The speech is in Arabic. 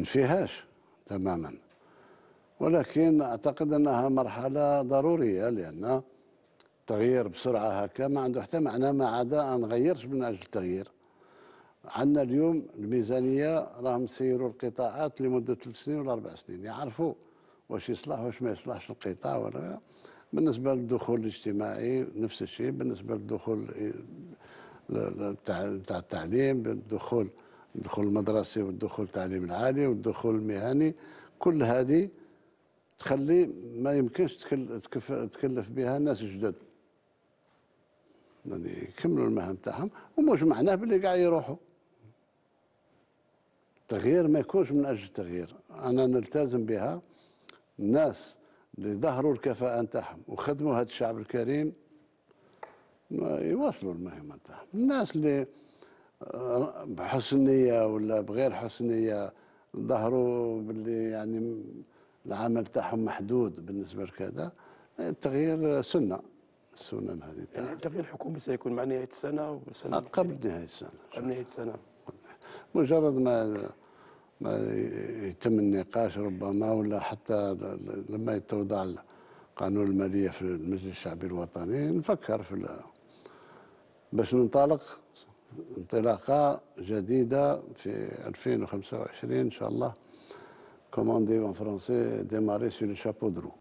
نفيهاش تماما. ولكن أعتقد أنها مرحلة ضرورية لأن التغيير بسرعة هكا ما عنده حتى معنى ما عدا أن نغيرش من أجل التغيير. عندنا اليوم الميزانية راهم يسيروا القطاعات لمدة ثلاث سنين ولا أربع سنين يعرفوا واش يصلح واش ما يصلحش القطاع ولا بالنسبة للدخول الاجتماعي نفس الشيء بالنسبة للدخول تاع التعليم الدخول الدخول المدرسي والدخول التعليم العالي والدخول المهني كل هذه تخلي ما يمكنش تكلف بها ناس جدد يعني يكملوا المهام تاعهم ومش معناه باللي قاع يروحوا. التغيير ما يكونش من أجل التغيير. أنا نلتزم بها. الناس اللي ظهروا الكفاءة نتاعهم وخدموا هذا الشعب الكريم يواصلوا المهمة نتاعهم الناس اللي بحسن نية ولا بغير حسن نية ظهروا باللي يعني العمل تاعهم محدود بالنسبة لكذا التغيير سنة السنن هذه يعني التغيير الحكومي سيكون مع نهاية السنة وسنة قبل نهاية السنة. قبل نهاية السنة. مجرد ما ما يتم النقاش ربما ولا حتى لما يتوضع قانون المالية في المجلس الشعبي الوطني نفكر في باش ننطلق انطلاقه جديده في 2025 ان شاء الله كوموندي اون فرونسي ديماري سور لو شابو درو